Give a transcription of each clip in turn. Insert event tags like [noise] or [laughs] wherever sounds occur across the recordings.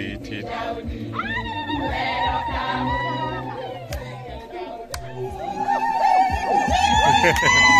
seated. [laughs]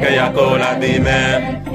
que Jacob the man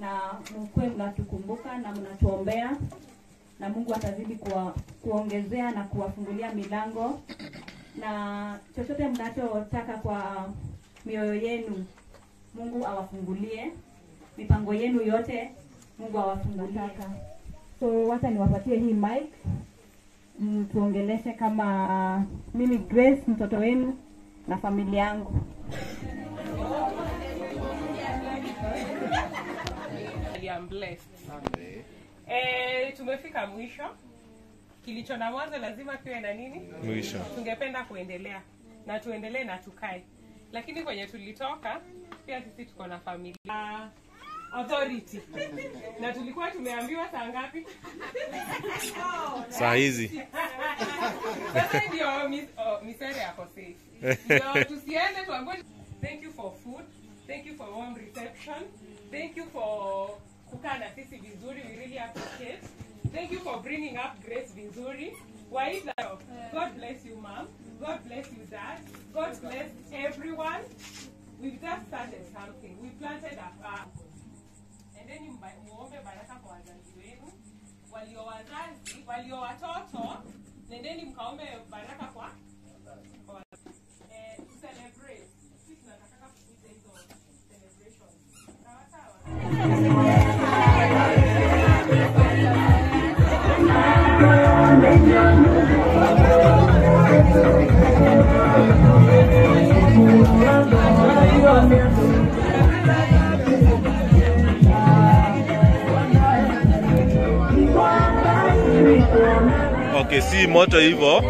na mkuwe mnatukumbuka na mnatuombea na Mungu atazidi kuwa, kuongezea na kuwafungulia milango. Na chochote mnachotaka kwa mioyo yenu Mungu awafungulie mipango yenu yote Mungu awafungutaka. So wacha niwapatie hii mic mtuongeleshe tuongeleshe kama mimi Grace mtoto wenu na familia yangu. I am blessed. Eh, tumefika mwisho. Kilicho na mwanzo lazima kiwe na nini? Mwisho. Tungependa kuendelea na tuendelee na tukae, lakini kwenye tulitoka pia sisi tuko na familia authority na tulikuwa tumeambiwa saa ngapi? Saa hizi. Sasa ndio mis- oh, misere yako safe. Ndio tusiende tuambie. thank you for food, thank you for warm reception, thank you for kukaa na sisi vizuri, we really appreciate. Thank you for bringing up Grace vizuri. Waiza, God bless you mom. God bless you dad. God bless everyone. We've just started something. We planted a farm. Endeni muombe baraka kwa wazazi wenu. Walio wazazi walio watoto nendeni mkaombe baraka kwa kwa Okay, si moto hivyo.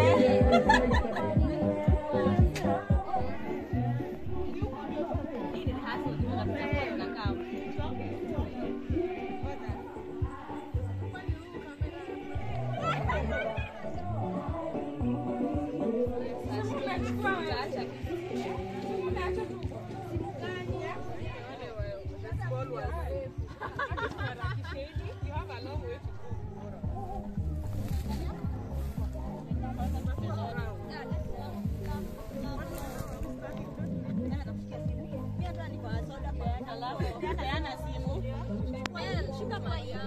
You. [laughs] Shika kwa hiyo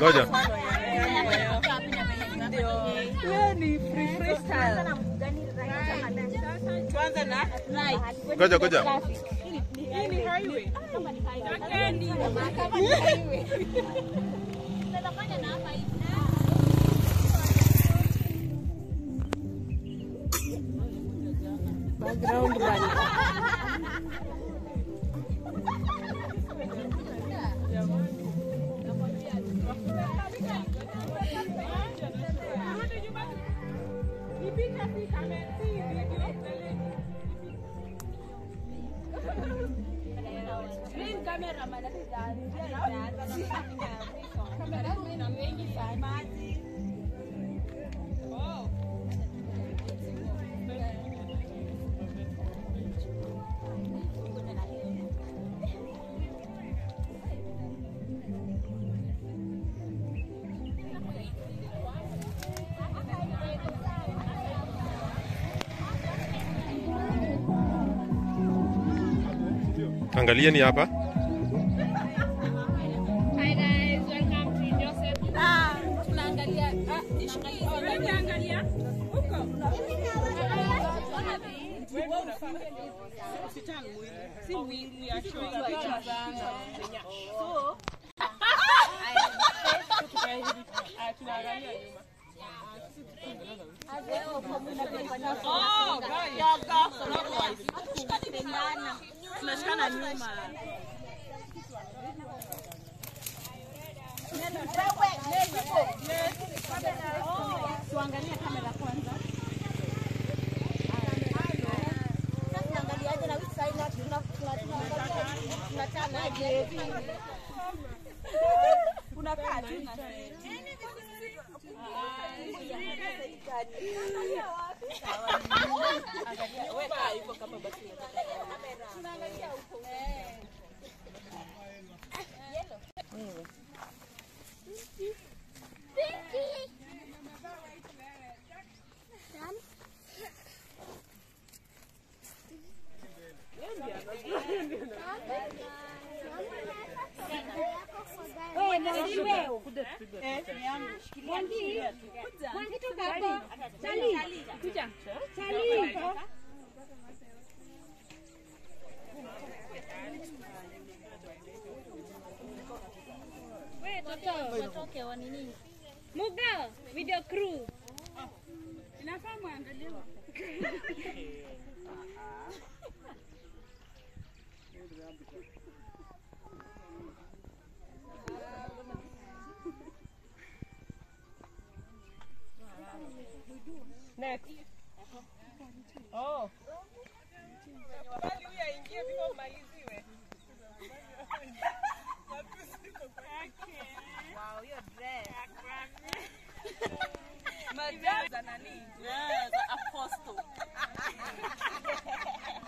shika Ngoja Ngoja. Background Angalieni hapa. Tunashikana nyuma tuangalie kamera unakaa tu na video crew. Next. Oh. Wali huyu aingie bila umaliziwe. Wow, hiyo dress. Madam za nani? Yes, apostle. [laughs]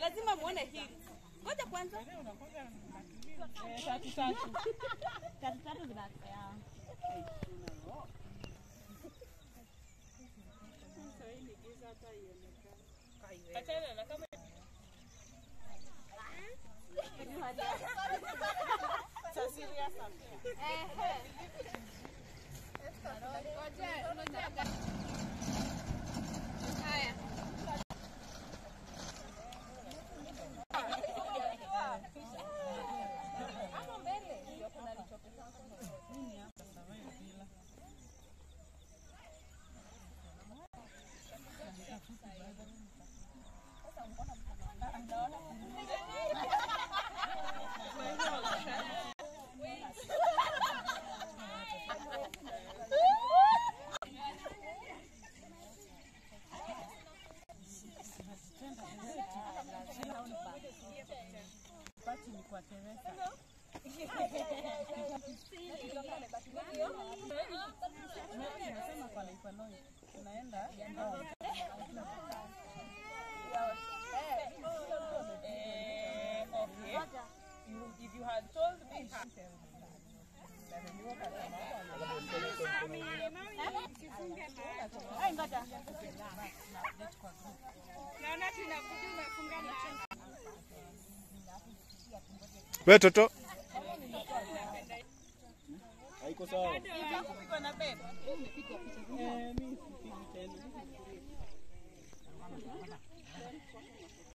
Lazima muone hili. Ngoja kwanza. tatu tatu. Tatu tatu eh, okay. You, if you had told me Ai, ngoja. We toto haiko sawa. Eh, mimi sipigi tena.